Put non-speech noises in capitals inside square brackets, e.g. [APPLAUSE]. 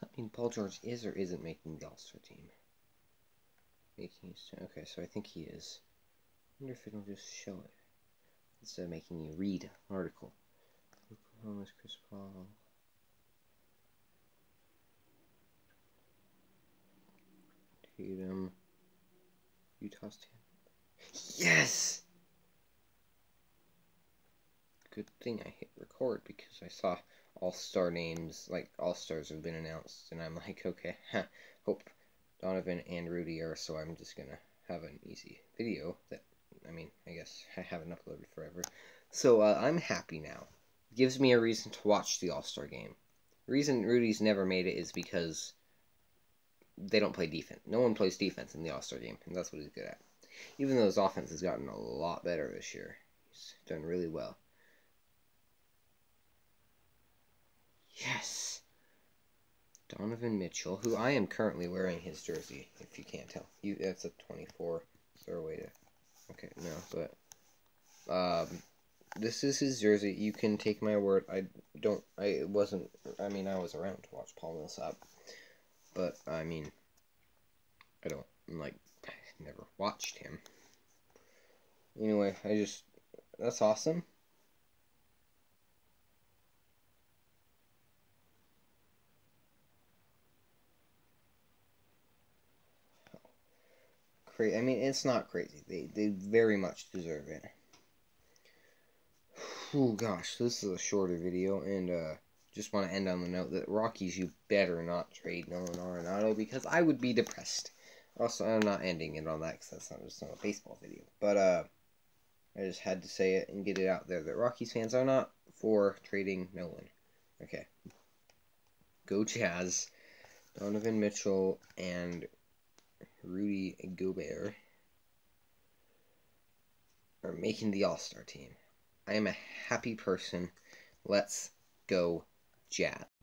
That mean Paul George is or isn't making the All-Star team? Making okay, so I think he is. I wonder if it'll just show it instead of making you read article. Oklahoma's Chris Paul. Tatum. Utah's Tatum. Yes! Good thing I hit record because I saw all-star names, like all-stars have been announced, and I'm [LAUGHS] like, okay, hope Donovan and Rudy are, so I'm just gonna have an easy video that, I mean, I guess I haven't uploaded forever. So, uh, I'm happy now. Gives me a reason to watch the all-star game. The reason Rudy's never made it is because they don't play defense. No one plays defense in the all-star game, and that's what he's good at. Even though his offense has gotten a lot better this year. He's done really well. Yes. Donovan Mitchell, who I am currently wearing his jersey, if you can't tell. You that's a 24. Is there a way to Okay, no, but um this is his jersey. You can take my word. I don't I wasn't I mean, I was around to watch Paul Millsap. But I mean I don't like I never watched him. Anyway, I just that's awesome. Crazy. I mean, it's not crazy. They they very much deserve it. Oh gosh, this is a shorter video, and uh, just want to end on the note that Rockies, you better not trade Nolan Arenado because I would be depressed. Also, I'm not ending it on that because that's not just not a baseball video. But uh, I just had to say it and get it out there that Rockies fans are not for trading Nolan. Okay. Go Jazz. Donovan Mitchell and Rudy Gobert are making the All Star team. I am a happy person. Let's go, Jazz.